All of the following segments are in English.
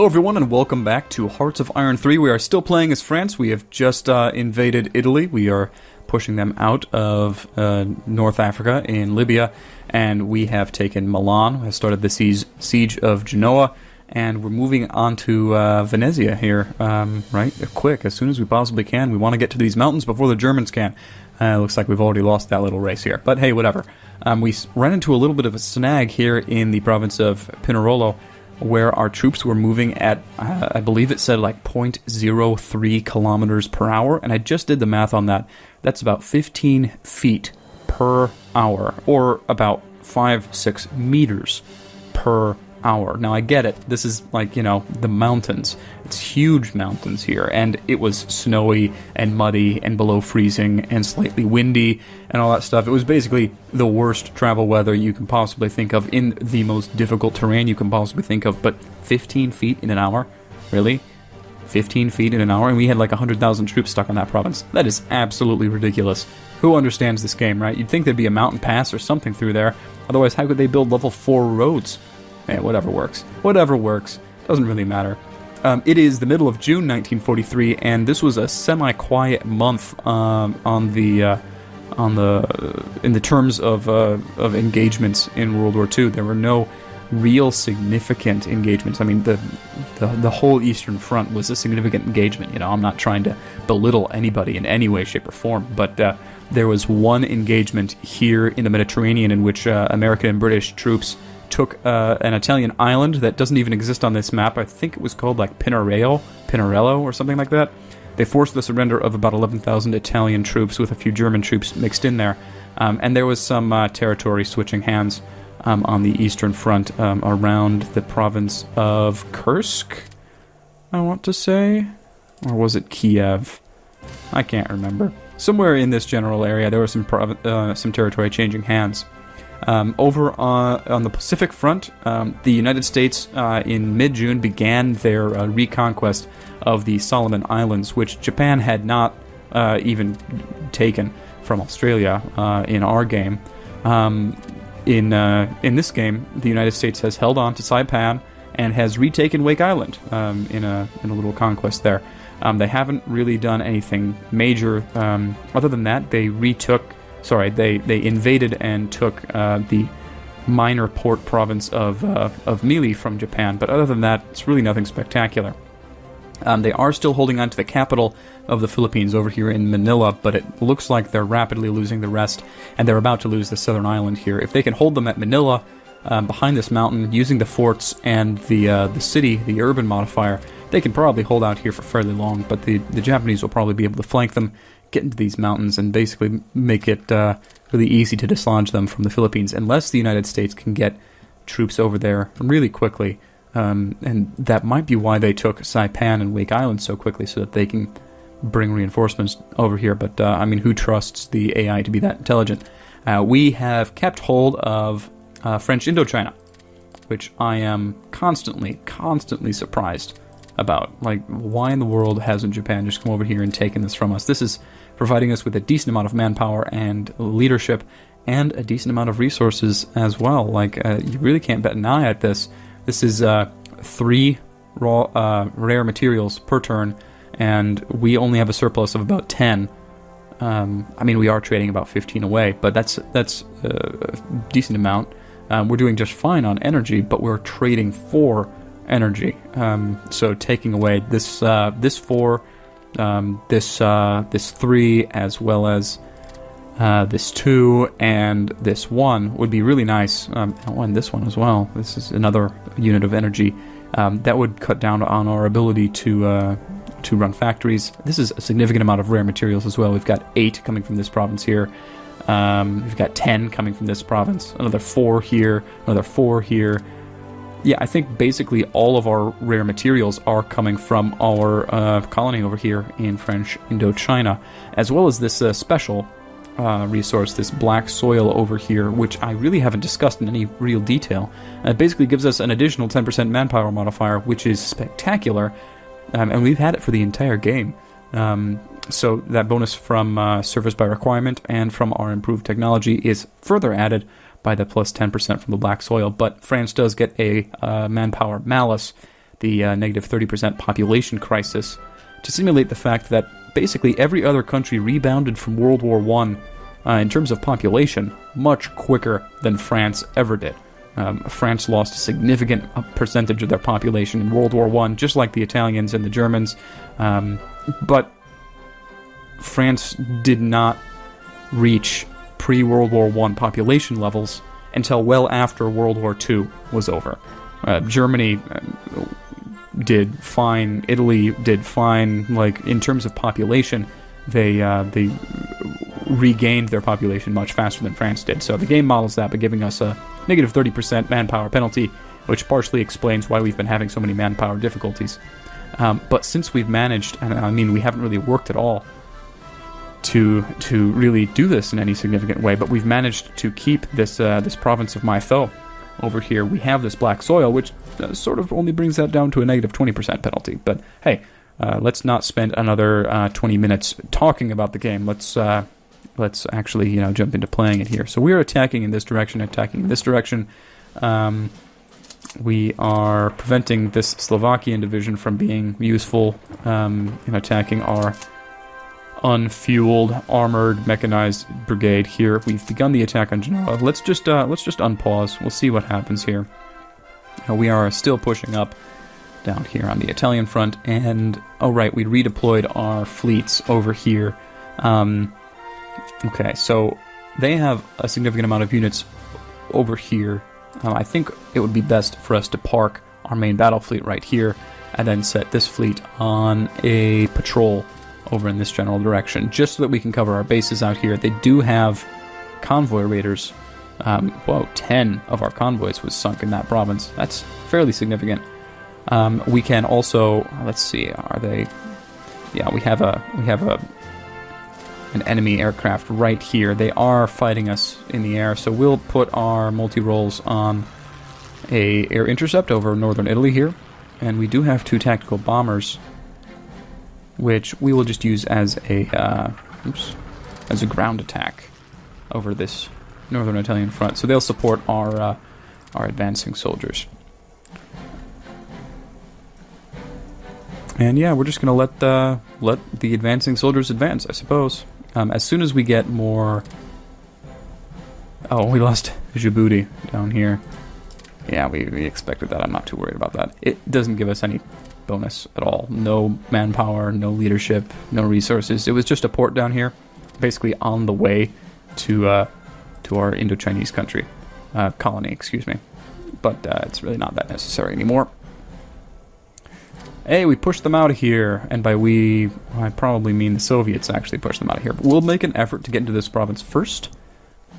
Hello, everyone, and welcome back to Hearts of Iron 3. We are still playing as France. We have just uh, invaded Italy. We are pushing them out of uh, North Africa in Libya, and we have taken Milan, We have started the siege, siege of Genoa, and we're moving on to uh, Venezia here, um, right? Quick, as soon as we possibly can. We want to get to these mountains before the Germans can. Uh, looks like we've already lost that little race here. But hey, whatever. Um, we ran into a little bit of a snag here in the province of Pinerolo where our troops were moving at, uh, I believe it said like 0.03 kilometers per hour, and I just did the math on that. That's about 15 feet per hour, or about 5, 6 meters per hour. Now I get it. This is like, you know, the mountains. It's huge mountains here and it was snowy and muddy and below freezing and slightly windy and all that stuff. It was basically the worst travel weather you can possibly think of in the most difficult terrain you can possibly think of, but 15 feet in an hour? Really? 15 feet in an hour, and we had like 100,000 troops stuck in that province. That is absolutely ridiculous. Who understands this game, right? You'd think there'd be a mountain pass or something through there. Otherwise, how could they build level 4 roads? Eh, whatever works. Whatever works. Doesn't really matter. Um, it is the middle of June 1943, and this was a semi-quiet month um, on the uh, on the in the terms of uh, of engagements in World War II. There were no real significant engagements. I mean, the, the the whole Eastern Front was a significant engagement. You know, I'm not trying to belittle anybody in any way, shape, or form, but uh, there was one engagement here in the Mediterranean in which uh, American and British troops took uh, an Italian island that doesn't even exist on this map. I think it was called like Pinarello, Pinarello, or something like that. They forced the surrender of about 11,000 Italian troops with a few German troops mixed in there. Um, and there was some uh, territory switching hands um, on the eastern front um, around the province of Kursk, I want to say. Or was it Kiev? I can't remember. Somewhere in this general area, there was some, uh, some territory changing hands. Um, over on, on, the Pacific front, um, the United States uh, in mid June began their uh, reconquest of the Solomon Islands, which Japan had not uh, even taken from Australia uh, in our game. Um, in uh, in this game, the United States has held on to Saipan and has retaken Wake Island um, in a in a little conquest there. Um, they haven't really done anything major. Um, other than that, they retook sorry, they, they invaded and took uh, the minor port province of, uh, of Mili from Japan, but other than that, it's really nothing spectacular. Um, they are still holding on to the capital of the Philippines over here in Manila, but it looks like they're rapidly losing the rest, and they're about to lose the southern island here. If they can hold them at Manila, um, behind this mountain, using the forts and the uh, the city, the urban modifier, they can probably hold out here for fairly long. But the the Japanese will probably be able to flank them get into these mountains and basically make it uh, really easy to dislodge them from the Philippines, unless the United States can get troops over there really quickly. Um, and that might be why they took Saipan and Wake Island so quickly, so that they can bring reinforcements over here. But uh, I mean, who trusts the AI to be that intelligent? Uh, we have kept hold of uh, French Indochina, which I am constantly, constantly surprised about. Like, why in the world hasn't Japan just come over here and taken this from us? This is providing us with a decent amount of manpower and leadership and a decent amount of resources as well. Like, uh, you really can't bet an eye at this. This is uh, three raw uh, rare materials per turn, and we only have a surplus of about 10. Um, I mean, we are trading about 15 away, but that's that's a decent amount. Um, we're doing just fine on energy, but we're trading for energy. Um, so taking away this uh, this four um, this uh, this three as well as uh, this two and this one would be really nice. Um, and this one as well. This is another unit of energy um, that would cut down on our ability to uh, to run factories. This is a significant amount of rare materials as well. We've got eight coming from this province here. Um, we've got ten coming from this province. Another four here. Another four here yeah, I think basically all of our rare materials are coming from our uh, colony over here in French Indochina, as well as this uh, special uh, resource, this black soil over here, which I really haven't discussed in any real detail. it basically gives us an additional 10% manpower modifier, which is spectacular, um, and we've had it for the entire game. Um, so that bonus from uh, service by requirement and from our improved technology is further added by the plus 10% from the black soil. But France does get a uh, manpower malice, the uh, negative 30% population crisis to simulate the fact that basically every other country rebounded from World War One uh, in terms of population much quicker than France ever did. Um, France lost a significant uh, percentage of their population in World War One, just like the Italians and the Germans. Um, but France did not reach pre-World War One population levels until well after World War II was over. Uh, Germany uh, did fine. Italy did fine. Like in terms of population, they uh, they regained their population much faster than France did. So the game models that by giving us a negative 30% manpower penalty, which partially explains why we've been having so many manpower difficulties. Um, but since we've managed, and I mean we haven't really worked at all to to really do this in any significant way, but we've managed to keep this uh, this province of My Tho over here. We have this black soil, which uh, sort of only brings that down to a negative 20% penalty. But hey, uh, let's not spend another uh, 20 minutes talking about the game. Let's uh, let's actually you know jump into playing it here. So we are attacking in this direction, attacking in this direction. Um, we are preventing this Slovakian division from being useful um, in attacking our unfueled, armored, mechanized brigade here. We've begun the attack on Genoa. Let's just uh, let's just unpause. We'll see what happens here. Uh, we are still pushing up down here on the Italian front, and oh right, we redeployed our fleets over here. Um, okay, so they have a significant amount of units over here. Uh, I think it would be best for us to park our main battle fleet right here, and then set this fleet on a patrol over in this general direction, just so that we can cover our bases out here. They do have convoy raiders. Um, whoa, 10 of our convoys was sunk in that province. That's fairly significant. Um, we can also, let's see, are they? Yeah, we have a we have a an enemy aircraft right here. They are fighting us in the air, so we'll put our multi rolls on a air intercept over northern Italy here, and we do have two tactical bombers which we will just use as a uh, oops, as a ground attack over this northern Italian front. So they'll support our uh, our advancing soldiers. And yeah, we're just gonna let the let the advancing soldiers advance, I suppose. Um, as soon as we get more. Oh, we lost Djibouti down here. Yeah, we, we expected that. I'm not too worried about that. It doesn't give us any bonus at all. No manpower, no leadership, no resources. It was just a port down here, basically on the way to uh, to our Indo-Chinese country uh, colony. Excuse me, but uh, it's really not that necessary anymore. Hey, we pushed them out of here, and by we, I probably mean the Soviets actually pushed them out of here. But we'll make an effort to get into this province first,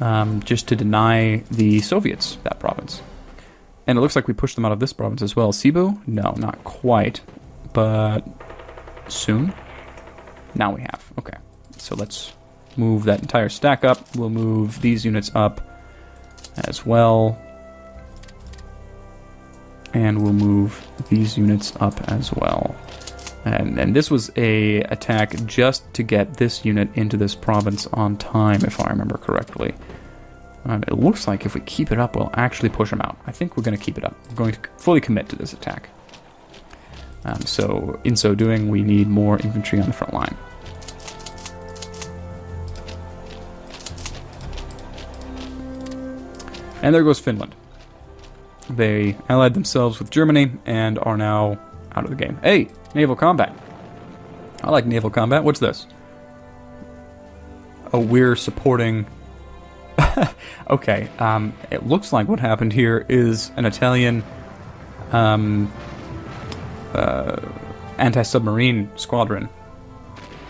um, just to deny the Soviets that province. And it looks like we pushed them out of this province as well. Sibiu? No, not quite. But soon? Now we have. Okay. So let's move that entire stack up. We'll move these units up as well. And we'll move these units up as well. And, and this was a attack just to get this unit into this province on time, if I remember correctly. Um, it looks like if we keep it up, we'll actually push them out. I think we're going to keep it up. We're going to fully commit to this attack. Um, so, in so doing, we need more infantry on the front line. And there goes Finland. They allied themselves with Germany and are now out of the game. Hey, naval combat. I like naval combat. What's this? Oh, we're supporting okay, um, it looks like what happened here is an Italian um, uh, anti submarine squadron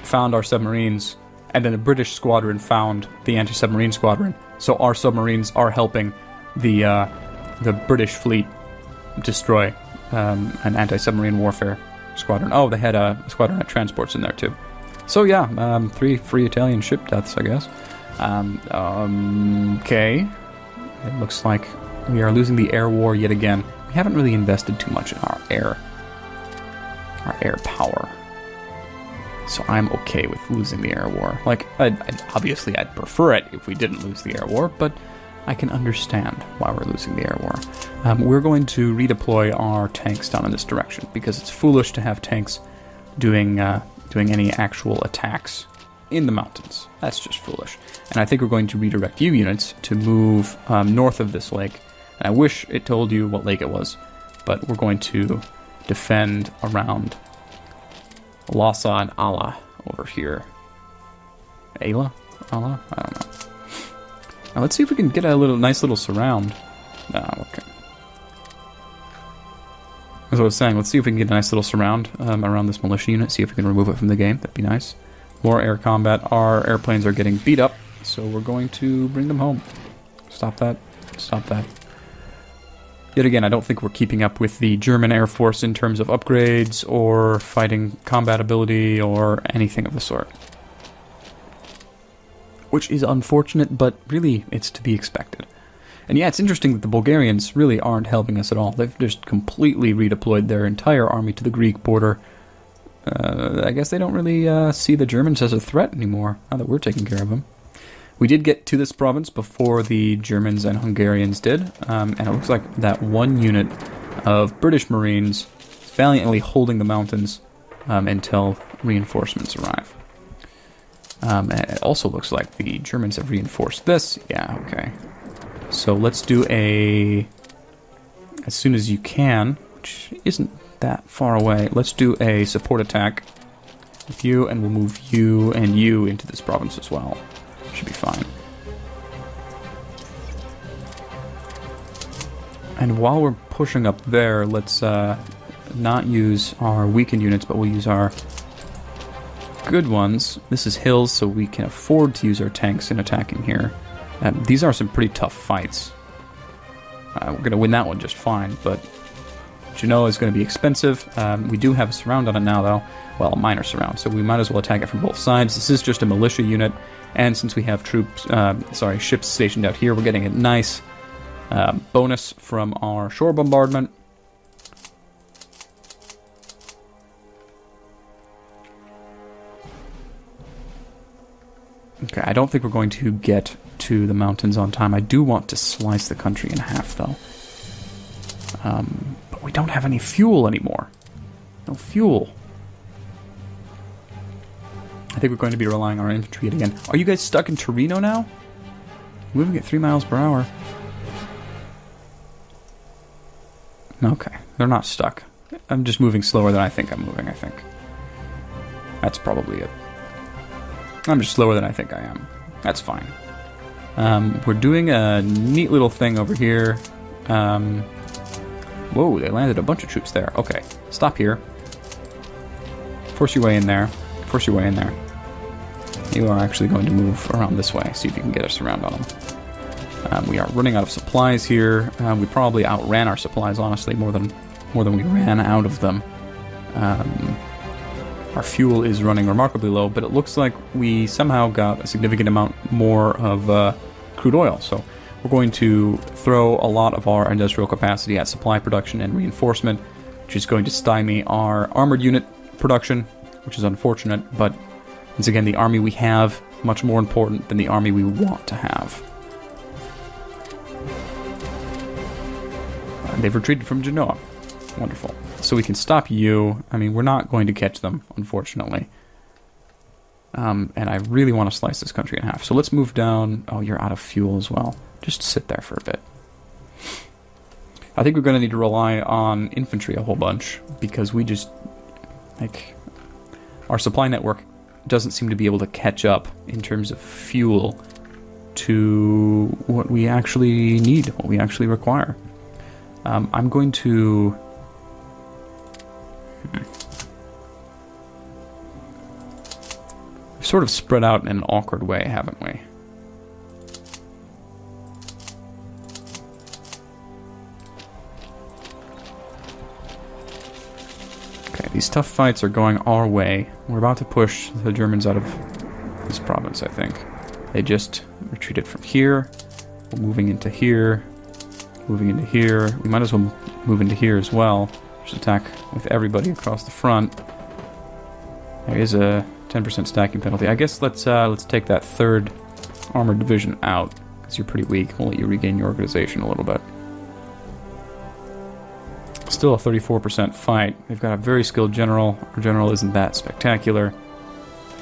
found our submarines, and then a British squadron found the anti submarine squadron. So our submarines are helping the uh, the British fleet destroy um, an anti submarine warfare squadron. Oh, they had a squadron of transports in there too. So yeah, um, three free Italian ship deaths, I guess. Um, um, okay. It looks like we are losing the air war yet again. We haven't really invested too much in our air, our air power. So I'm okay with losing the air war. Like, I'd, I'd, obviously, I'd prefer it if we didn't lose the air war, but I can understand why we're losing the air war. Um, we're going to redeploy our tanks down in this direction because it's foolish to have tanks doing uh, doing any actual attacks in the mountains. That's just foolish. And I think we're going to redirect U units to move um, north of this lake. And I wish it told you what lake it was, but we're going to defend around Lhasa and Ala over here. Ayla? Ala? I don't know. Now let's see if we can get a little nice little surround. Ah, okay. As I was saying, let's see if we can get a nice little surround um, around this militia unit. See if we can remove it from the game. That'd be nice. More air combat. Our airplanes are getting beat up, so we're going to bring them home. Stop that. Stop that. Yet again, I don't think we're keeping up with the German Air Force in terms of upgrades or fighting combat ability or anything of the sort. Which is unfortunate, but really, it's to be expected. And yeah, it's interesting that the Bulgarians really aren't helping us at all. They've just completely redeployed their entire army to the Greek border. Uh, I guess they don't really uh, see the Germans as a threat anymore, now that we're taking care of them. We did get to this province before the Germans and Hungarians did, um, and it looks like that one unit of British Marines valiantly holding the mountains um, until reinforcements arrive. Um, it also looks like the Germans have reinforced this. Yeah, okay. So let's do a as soon as you can, which isn't that far away. Let's do a support attack with you, and we'll move you and you into this province as well. Should be fine. And while we're pushing up there, let's uh, not use our weakened units, but we'll use our good ones. This is hills, so we can afford to use our tanks in attacking here. Um, these are some pretty tough fights. Uh, we're going to win that one just fine, but Genoa is going to be expensive. Um, we do have a surround on it now, though. Well, a minor surround, so we might as well attack it from both sides. This is just a militia unit, and since we have troops, uh, sorry, ships stationed out here, we're getting a nice uh, bonus from our shore bombardment. Okay, I don't think we're going to get to the mountains on time. I do want to slice the country in half, though. Um, we don't have any fuel anymore. No fuel. I think we're going to be relying on our infantry again. Are you guys stuck in Torino now? Moving at 3 miles per hour. Okay, they're not stuck. I'm just moving slower than I think I'm moving, I think. That's probably it. I'm just slower than I think I am. That's fine. Um, we're doing a neat little thing over here. Um, whoa, they landed a bunch of troops there. Okay, stop here. Force your way in there. Force your way in there. You are actually going to move around this way. See if you can get us around on them. Um, we are running out of supplies here. Uh, we probably outran our supplies, honestly, more than more than we ran out of them. Um, our fuel is running remarkably low, but it looks like we somehow got a significant amount more of uh, crude oil. So we're going to throw a lot of our industrial capacity at supply production and reinforcement, which is going to stymie our armored unit production, which is unfortunate. But once again, the army we have much more important than the army we want to have. And they've retreated from Genoa. Wonderful so we can stop you. I mean, we're not going to catch them, unfortunately. Um, and I really want to slice this country in half. So let's move down. Oh, you're out of fuel as well. Just sit there for a bit. I think we're going to need to rely on infantry a whole bunch because we just like our supply network doesn't seem to be able to catch up in terms of fuel to what we actually need, what we actually require. Um, I'm going to We've sort of spread out in an awkward way, haven't we? Okay, these tough fights are going our way. We're about to push the Germans out of this province, I think. They just retreated from here. We're moving into here. Moving into here. We might as well move into here as well. Just attack with everybody across the front. There is a 10% stacking penalty. I guess let's uh, let's take that third armored division out. because you're pretty weak. We'll let you regain your organization a little bit. Still a 34% fight. They've got a very skilled general. Our general isn't that spectacular.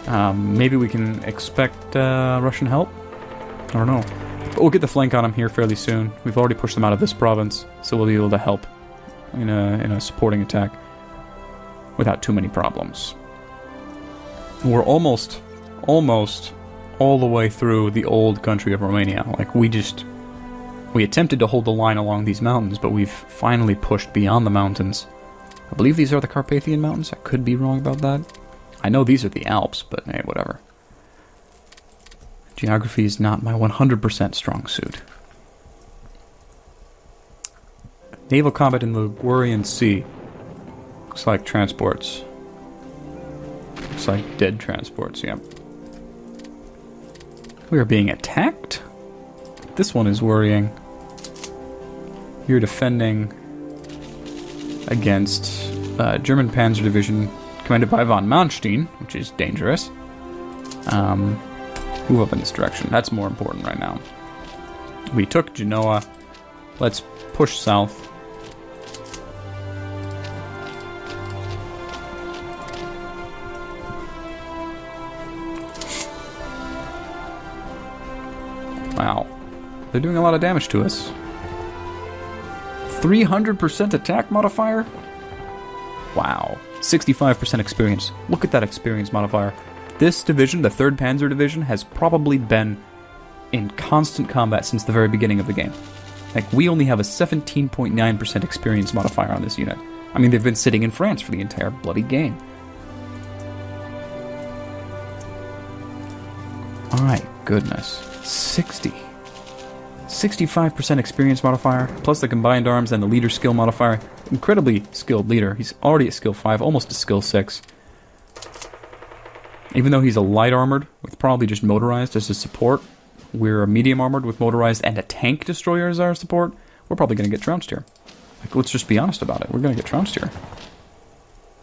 Um, maybe we can expect uh, Russian help? I don't know. But we'll get the flank on them here fairly soon. We've already pushed them out of this province, so we'll be able to help in a, in a supporting attack without too many problems. We're almost, almost all the way through the old country of Romania. Like, we just. We attempted to hold the line along these mountains, but we've finally pushed beyond the mountains. I believe these are the Carpathian Mountains. I could be wrong about that. I know these are the Alps, but hey, whatever. Geography is not my 100% strong suit. Naval combat in the Ligurian Sea. Looks like transports. Looks like dead transports, yep. We are being attacked? This one is worrying. You're defending against uh, German Panzer Division commanded by von Manstein, which is dangerous. Um, move up in this direction. That's more important right now. We took Genoa. Let's push south. They're doing a lot of damage to us. 300% attack modifier? Wow. 65% experience. Look at that experience modifier. This division, the 3rd Panzer Division, has probably been in constant combat since the very beginning of the game. Like, we only have a 17.9% experience modifier on this unit. I mean, they've been sitting in France for the entire bloody game. My goodness. 60. 65% experience modifier, plus the combined arms and the leader skill modifier. Incredibly skilled leader. He's already at skill 5, almost a skill 6. Even though he's a light armored, with probably just motorized as his support, we're a medium armored with motorized and a tank destroyer as our support, we're probably going to get trounced here. Like, let's just be honest about it. We're going to get trounced here.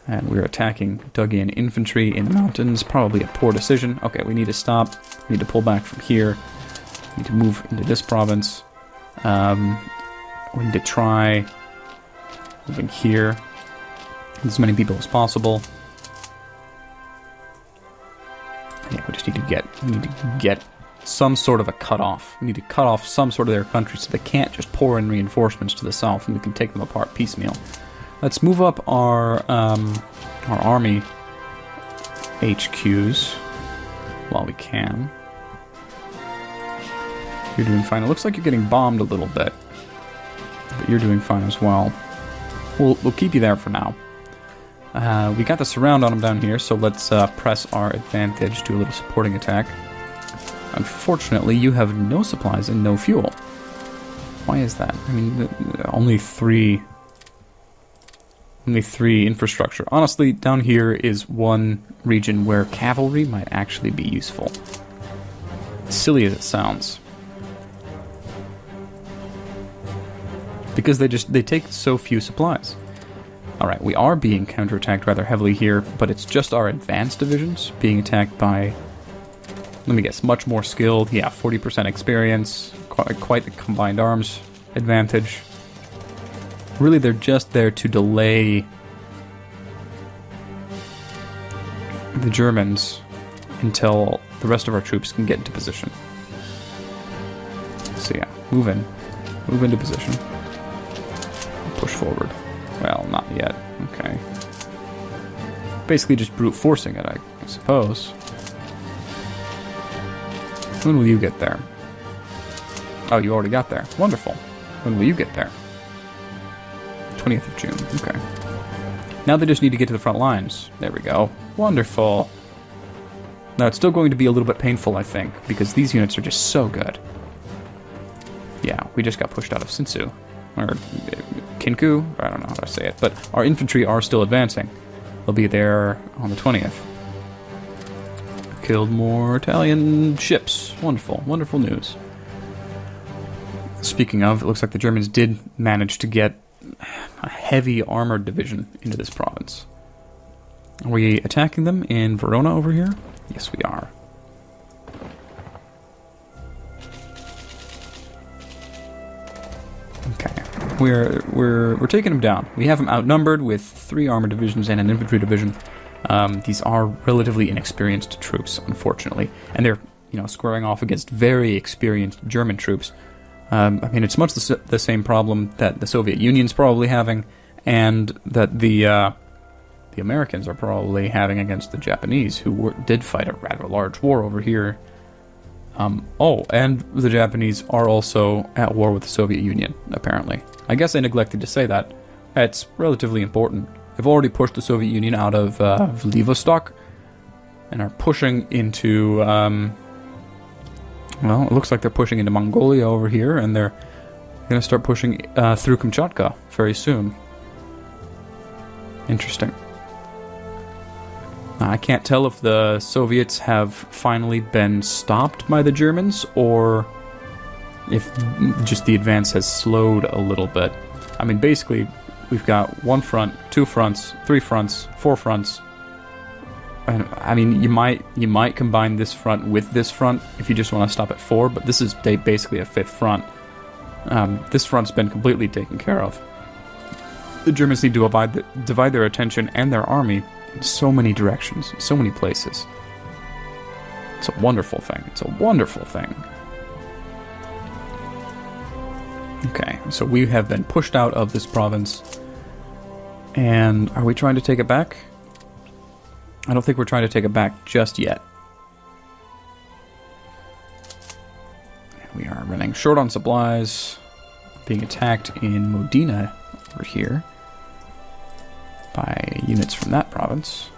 And we're attacking Duggian infantry in the mountains. Probably a poor decision. Okay, we need to stop. We need to pull back from here. We need to move into this province. Um, we need to try moving here. As many people as possible. Yeah, we just need to get we need to get some sort of a cutoff. We need to cut off some sort of their country so they can't just pour in reinforcements to the south and we can take them apart piecemeal. Let's move up our um, our army HQs while we can. You're doing fine. It looks like you're getting bombed a little bit, but you're doing fine as well. We'll we'll keep you there for now. Uh, we got the surround on them down here, so let's uh, press our advantage, do a little supporting attack. Unfortunately, you have no supplies and no fuel. Why is that? I mean, only three only three infrastructure. Honestly, down here is one region where cavalry might actually be useful. Silly as it sounds. Because they just they take so few supplies. Alright, we are being counterattacked rather heavily here, but it's just our advanced divisions being attacked by let me guess, much more skilled. Yeah, 40% experience, quite, quite the combined arms advantage. Really, they're just there to delay the Germans until the rest of our troops can get into position. So yeah, move in. Move into position. Push forward. Well, not yet. Okay. Basically just brute forcing it, I, suppose. When will you get there? Oh, you already got there. Wonderful. When will you get there? 20th of June. Okay. Now they just need to get to the front lines. There we go. Wonderful. Now it's still going to be a little bit painful, I think, because these units are just so good. Yeah, we just got pushed out of Sinsu. Or Kinku? I don't know how to say it. But our infantry are still advancing. They'll be there on the 20th. Killed more Italian ships. Wonderful, wonderful news. Speaking of, it looks like the Germans did manage to get a heavy armored division into this province. Are we attacking them in Verona over here? Yes, we are. We're we're we're taking them down. We have them outnumbered with three armored divisions and an infantry division. Um, these are relatively inexperienced troops, unfortunately, and they're you know squaring off against very experienced German troops. Um, I mean, it's much the, the, same problem that the Soviet Union's probably having, and that the uh, the Americans are probably having against the Japanese, who were, did fight a rather large war over here. Um, oh, and the Japanese are also at war with the Soviet Union, apparently. I guess I neglected to say that. It's relatively important. They've already pushed the Soviet Union out of uh, Vladivostok and are pushing into. Um, well, it looks like they're pushing into Mongolia over here, and they're going to start pushing uh, through Kamchatka very soon. Interesting. I can't tell if the Soviets have finally been stopped by the Germans or if just the advance has slowed a little bit. I mean, basically, we've got one front, two fronts, three fronts, four fronts. I mean, you might you might combine this front with this front if you just want to stop at four, but this is basically a fifth front. Um, this front's been completely taken care of. The Germans need to divide, the, divide their attention and their army so many directions, so many places. It's a wonderful thing. It's a wonderful thing. Okay, so we have been pushed out of this province. And are we trying to take it back? I don't think we're trying to take it back just yet. We are running short on supplies, being attacked in Modena over here by units from that province,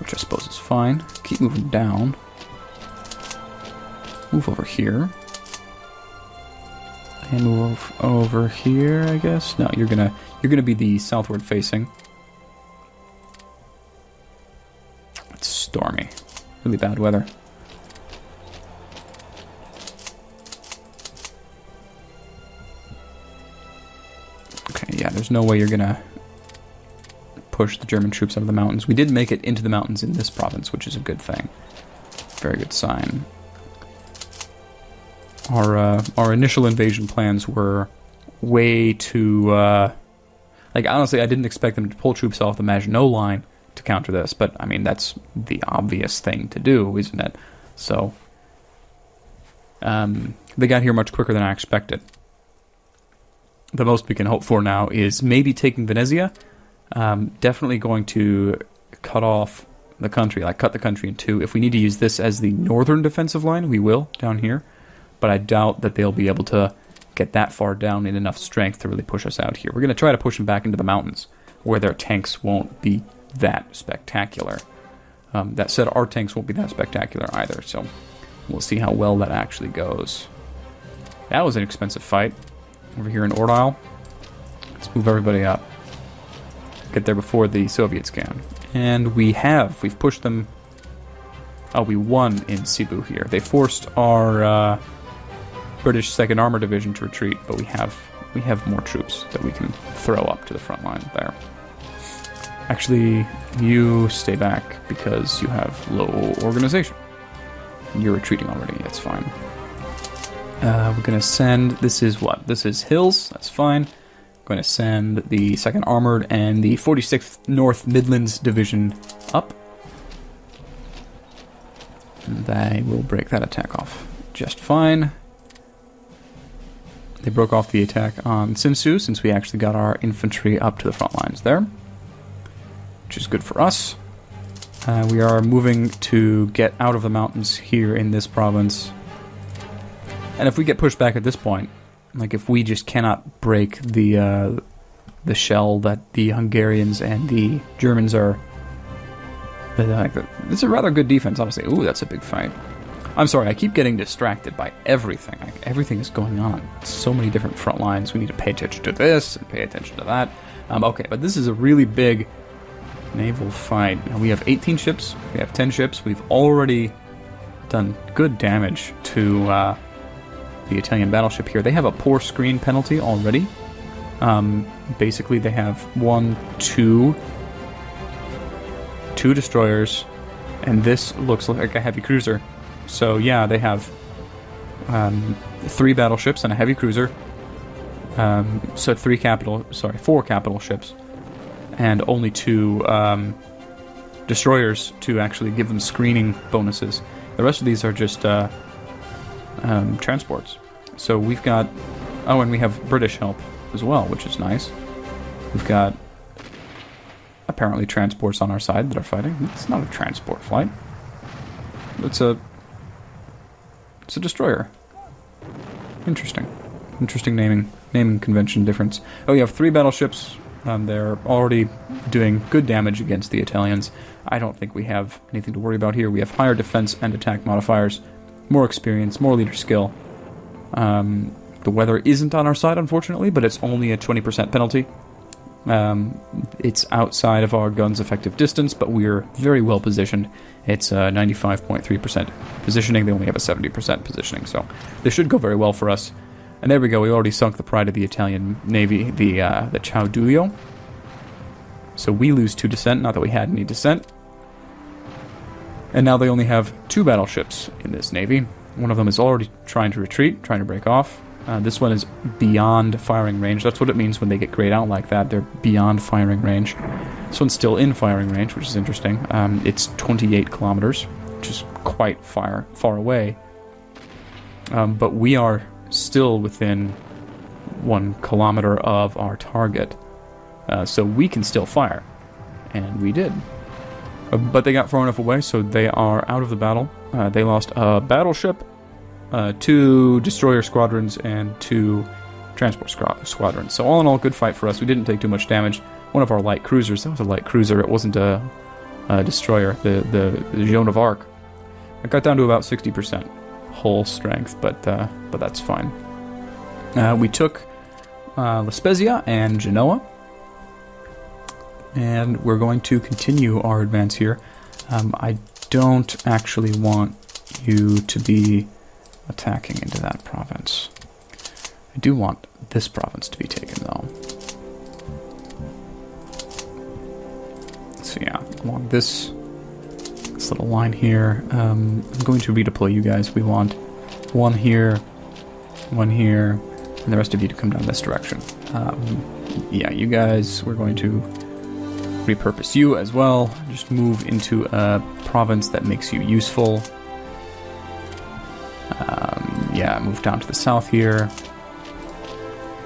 which I suppose is fine. Keep moving down. Move over here. And move over here, I guess. No, you're gonna you're gonna be the southward facing. It's stormy. Really bad weather. Okay, yeah, there's no way you're gonna push the German troops out of the mountains. We did make it into the mountains in this province, which is a good thing. Very good sign. Our uh, our initial invasion plans were way too uh, like honestly, I didn't expect them to pull troops off the Maginot line to counter this, but I mean that's the obvious thing to do, isn't it? So um, they got here much quicker than I expected. The most we can hope for now is maybe taking Venezia um, definitely going to cut off the country, like cut the country in two. If we need to use this as the northern defensive line, we will down here. But I doubt that they'll be able to get that far down in enough strength to really push us out here. We're going to try to push them back into the mountains where their tanks won't be that spectacular. Um, that said, our tanks won't be that spectacular either, so we'll see how well that actually goes. That was an expensive fight over here in Ordile. Let's move everybody up get there before the Soviets can. And we have. We've pushed them. Oh, we won in Sibiu here. They forced our uh, British Second Armor Division to retreat, but we have we have more troops that we can throw up to the front line there. Actually, you stay back because you have low organization. You're retreating already. That's fine. Uh, we're gonna send. This is what? This is hills. That's fine going to send the 2nd Armored and the 46th North Midlands Division up. And they will break that attack off just fine. They broke off the attack on Sinsu since we actually got our infantry up to the front lines there, which is good for us. Uh, we are moving to get out of the mountains here in this province. And if we get pushed back at this point, like if we just cannot break the uh, the shell that the Hungarians and the Germans are. Like, it's a rather good defense, honestly. Ooh, that's a big fight. I'm sorry, I keep getting distracted by everything. Like, everything is going on. So many different front lines. We need to pay attention to this and pay attention to that. Um, okay, but this is a really big naval fight. Now, we have 18 ships. We have 10 ships. We've already done good damage to uh, the Italian battleship here. They have a poor screen penalty already. Um, basically, they have one, two, two destroyers, and this looks like a heavy cruiser. So yeah, they have um, three battleships and a heavy cruiser. Um, so three capital, sorry, four capital ships, and only two um, destroyers to actually give them screening bonuses. The rest of these are just uh, um, transports. So we've got, oh, and we have British help as well, which is nice. We've got apparently transports on our side that are fighting. It's not a transport flight. It's a it's a destroyer. Interesting. Interesting naming naming convention difference. Oh, you have three battleships. Um, they're already doing good damage against the Italians. I don't think we have anything to worry about here. We have higher defense and attack modifiers, more experience, more leader skill. Um, the weather isn't on our side, unfortunately, but it's only a 20% penalty. Um, it's outside of our gun's effective distance, but we're very well positioned. It's uh, 95.3% positioning. They only have a 70% positioning, so this should go very well for us. And there we go. We already sunk the pride of the Italian navy, the uh, the Caio Duilio. So we lose two dissent. Not that we had any dissent. And now they only have two battleships in this navy. One of them is already trying to retreat, trying to break off. Uh, this one is beyond firing range. That's what it means when they get grayed out like that. They're beyond firing range. This one's still in firing range, which is interesting. Um, it's 28 kilometers, which is quite far far away. Um, but we are still within one kilometer of our target, uh, so we can still fire, and we did. Uh, but they got far enough away, so they are out of the battle. Uh, they lost a battleship uh, two destroyer squadrons and two transport squadrons. So all in all, good fight for us. We didn't take too much damage. One of our light cruisers, that was a light cruiser. It wasn't a, a destroyer. The the, the Joan of Arc. It got down to about 60% hull strength, but uh, but that's fine. Uh, we took uh, and Genoa, and we're going to continue our advance here. Um, I don't actually want you to be attacking into that province. I do want this province to be taken, though. So yeah, along this this little line here, um, I'm going to redeploy you guys. We want one here, one here, and the rest of you to come down this direction. Um, yeah, you guys, we're going to repurpose you as well. Just move into a province that makes you useful yeah, move down to the south here.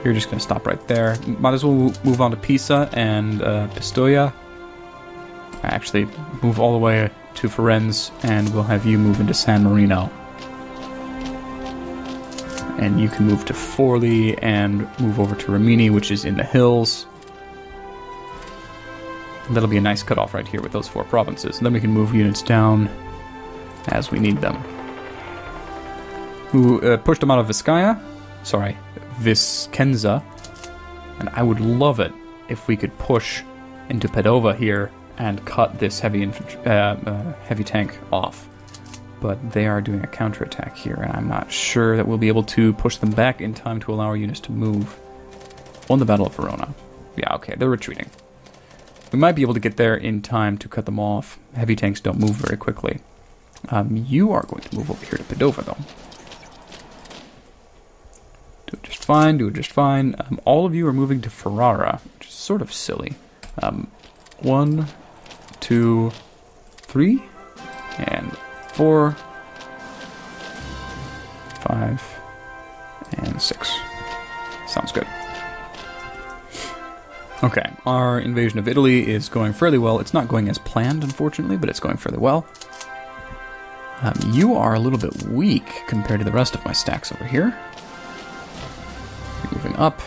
You're just going to stop right there. Might as well move on to Pisa and uh, Pistoia. Actually, move all the way to Firenze, and we'll have you move into San Marino. And you can move to Forli and move over to Rimini, which is in the hills. That'll be a nice cutoff right here with those four provinces. And then we can move units down as we need them who uh, pushed him out of Vizcaya. Sorry, Viskenza. And I would love it if we could push into Padova here and cut this heavy uh, uh, heavy tank off. But they are doing a counterattack here, and I'm not sure that we'll be able to push them back in time to allow our units to move. Won the Battle of Verona. Yeah, okay, they're retreating. We might be able to get there in time to cut them off. Heavy tanks don't move very quickly. Um, you are going to move over here to Padova, though. Do it just fine, do it just fine. Um, all of you are moving to Ferrara, which is sort of silly. Um, one, two, three, and four, five, and six. Sounds good. Okay, our invasion of Italy is going fairly well. It's not going as planned, unfortunately, but it's going fairly well. Um, you are a little bit weak compared to the rest of my stacks over here. Moving up.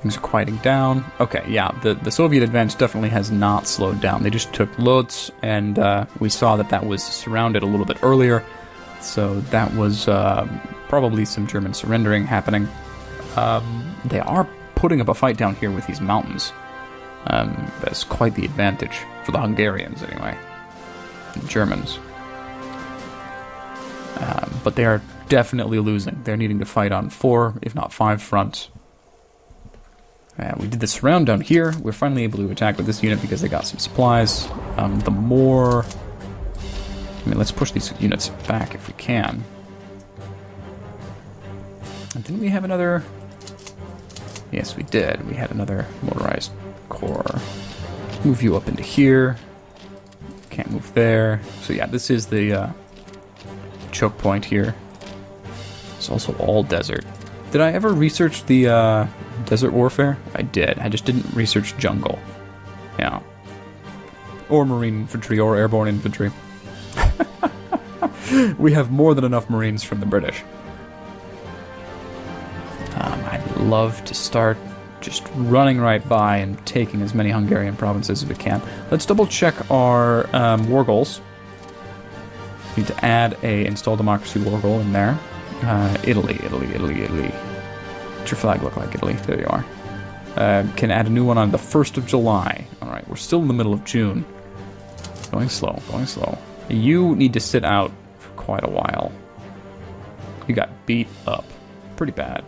Things are quieting down. Okay, yeah, the, the Soviet advance definitely has not slowed down. They just took Lodz, and uh, we saw that that was surrounded a little bit earlier. So that was uh, probably some German surrendering happening. Um, they are putting up a fight down here with these mountains. Um, that's quite the advantage for the Hungarians, anyway. The Germans. Um, but they are definitely losing. They're needing to fight on four, if not five fronts. Uh, we did this round down here. We're finally able to attack with this unit because they got some supplies. Um, the more... I mean, let's push these units back if we can. didn't we have another? Yes, we did. We had another motorized corps. Move you up into here. Can't move there. So yeah, this is the uh, choke point here. It's also all desert. Did I ever research the uh, desert warfare? I did. I just didn't research jungle. Yeah. Or marine infantry or airborne infantry. we have more than enough marines from the British. Love to start just running right by and taking as many Hungarian provinces as we can. Let's double check our um, war goals. Need to add a install democracy war goal in there. Uh, Italy, Italy, Italy, Italy. What's your flag look like, Italy? There you are. Uh, can add a new one on the 1st of July. Alright, we're still in the middle of June. Going slow, going slow. You need to sit out for quite a while. You got beat up. Pretty bad.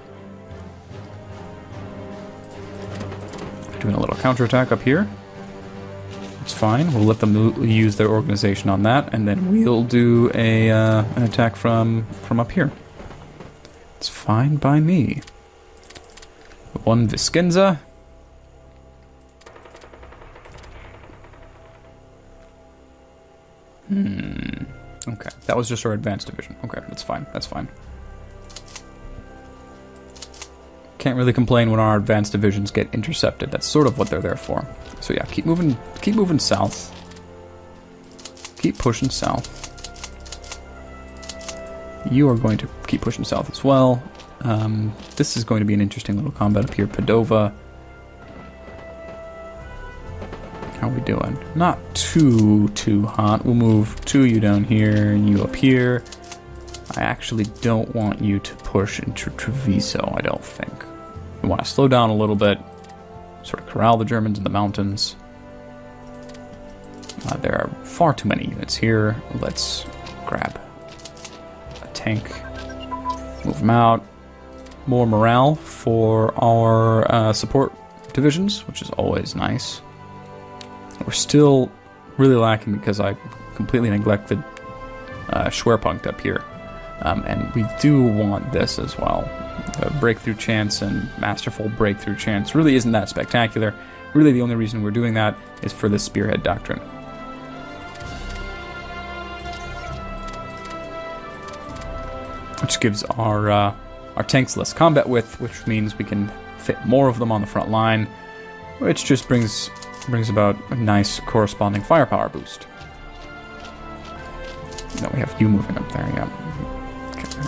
Doing a little counterattack up here. It's fine. We'll let them use their organization on that, and then we'll do a uh, an attack from from up here. It's fine by me. One Viskenza. Hmm. Okay, that was just our advanced division. Okay, that's fine. That's fine. Can't really complain when our advanced divisions get intercepted. That's sort of what they're there for. So yeah, keep moving keep moving south. Keep pushing south. You are going to keep pushing south as well. Um, this is going to be an interesting little combat up here. Padova. How are we doing? Not too, too hot. We'll move two of you down here and you up here. I actually don't want you to push into Treviso, I don't think. We want to slow down a little bit, sort of corral the Germans in the mountains. Uh, there are far too many units here. Let's grab a tank, move them out. More morale for our uh, support divisions, which is always nice. We're still really lacking because I completely neglected uh, Schwerpunkt up here. Um, and we do want this as well breakthrough chance and masterful breakthrough chance really isn't that spectacular. Really, the only reason we're doing that is for the spearhead doctrine. Which gives our uh, our tanks less combat width, which means we can fit more of them on the front line, which just brings brings about a nice corresponding firepower boost. Now we have you moving up there, yeah.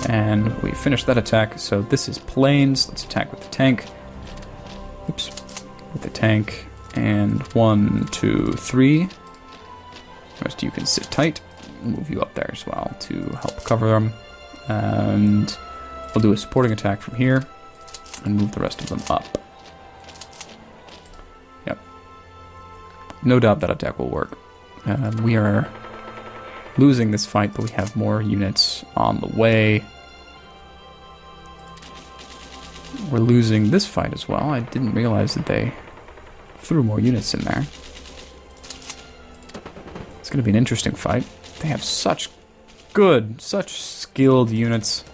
And we finished that attack, so this is planes. Let's attack with the tank. Oops. With the tank. And one, two, three. The rest you can sit tight. move you up there as well to help cover them. And we'll do a supporting attack from here and move the rest of them up. Yep. No doubt that attack will work. Um, we are losing this fight, but we have more units on the way. We're losing this fight as well. I didn't realize that they threw more units in there. It's going to be an interesting fight. They have such good, such skilled units.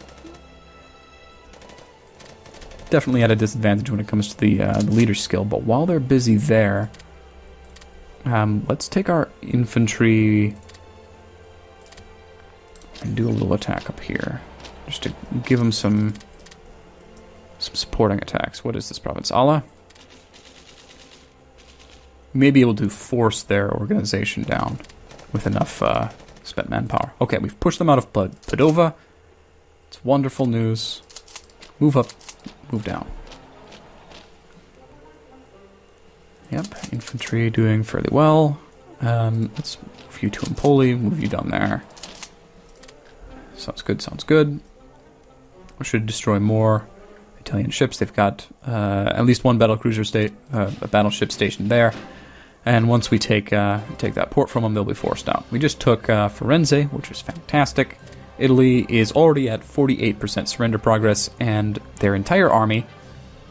Definitely at a disadvantage when it comes to the, uh, the leader skill, but while they're busy there, um, let's take our infantry and do a little attack up here. Just to give them some some supporting attacks. What is this province? Allah? May be able to force their organization down with enough uh, spent manpower. Okay, we've pushed them out of Padova. It's wonderful news. Move up, move down. Yep, infantry doing fairly well. Um, let's move you to Empoli, move you down there. Sounds good, sounds good. We should destroy more Italian ships. They've got uh, at least one battle cruiser state, uh, a battleship stationed there. And once we take uh, take that port from them, they'll be forced out. We just took uh, Firenze, which was fantastic. Italy is already at 48% surrender progress, and their entire army,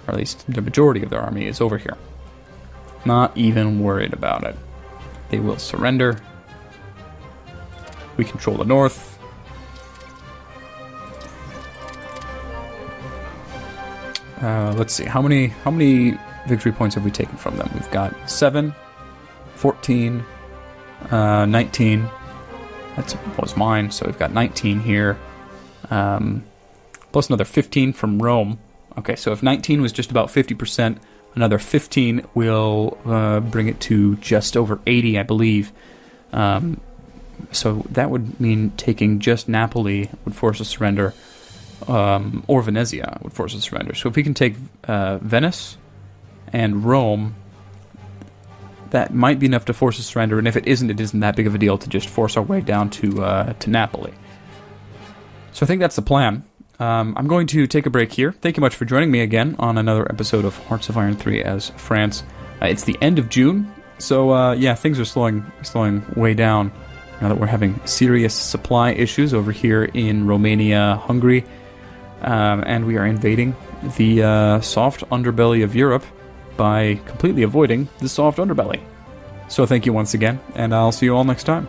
or at least the majority of their army, is over here. Not even worried about it. They will surrender. We control the north. Uh, let's see, how many how many victory points have we taken from them? We've got 7, 14, uh, 19. That was mine, so we've got 19 here. Um, plus another 15 from Rome. Okay, so if 19 was just about 50%, another 15 will uh, bring it to just over 80, I believe. Um, so that would mean taking just Napoli would force a surrender, um, or Venezia would force a surrender. So if we can take uh, Venice and Rome, that might be enough to force a surrender. And if it isn't, it isn't that big of a deal to just force our way down to uh, to Napoli. So I think that's the plan. Um, I'm going to take a break here. Thank you much for joining me again on another episode of Hearts of Iron 3 as France. Uh, it's the end of June, so uh, yeah, things are slowing slowing way down now that we're having serious supply issues over here in Romania, Hungary, um, and we are invading the uh, soft underbelly of Europe by completely avoiding the soft underbelly. So thank you once again, and I'll see you all next time.